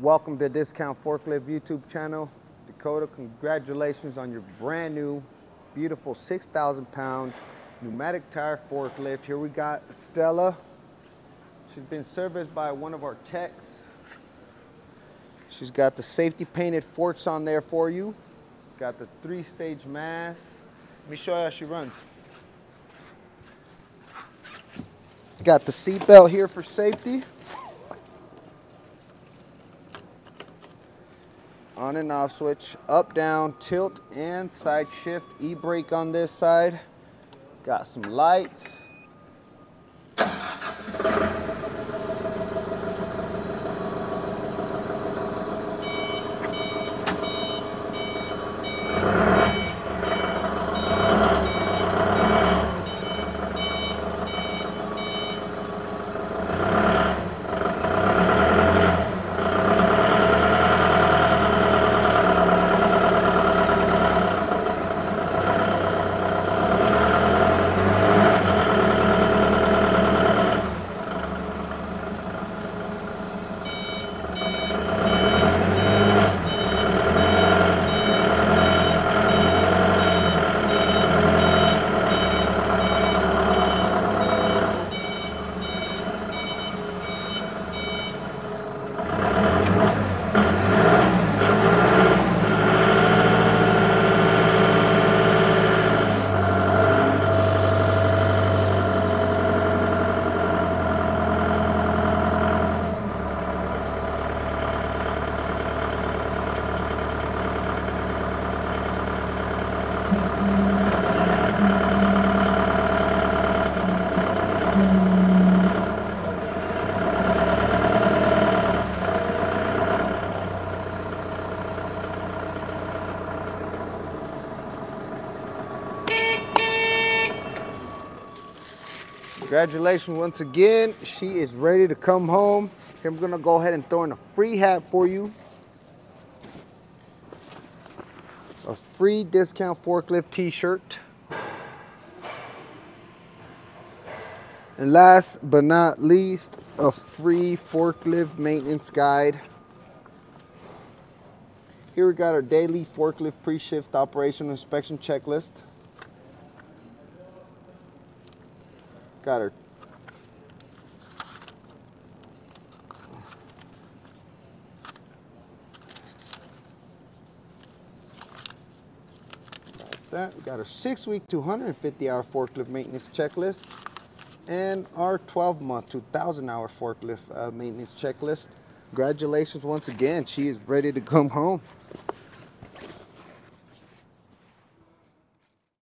Welcome to Discount Forklift YouTube channel. Dakota, congratulations on your brand new, beautiful 6,000 pound pneumatic tire forklift. Here we got Stella. She's been serviced by one of our techs. She's got the safety painted forks on there for you. Got the three stage mast. Let me show you how she runs. Got the seat belt here for safety. On and off switch, up, down, tilt, and side shift. E-brake on this side. Got some lights. Congratulations once again. She is ready to come home. Here I'm gonna go ahead and throw in a free hat for you. A free discount forklift t-shirt. And last but not least, a free forklift maintenance guide. Here we got our daily forklift pre-shift operation inspection checklist. Got her. That. We got our six week, 250 hour forklift maintenance checklist and our 12 month, 2,000 hour forklift uh, maintenance checklist. Congratulations once again. She is ready to come home.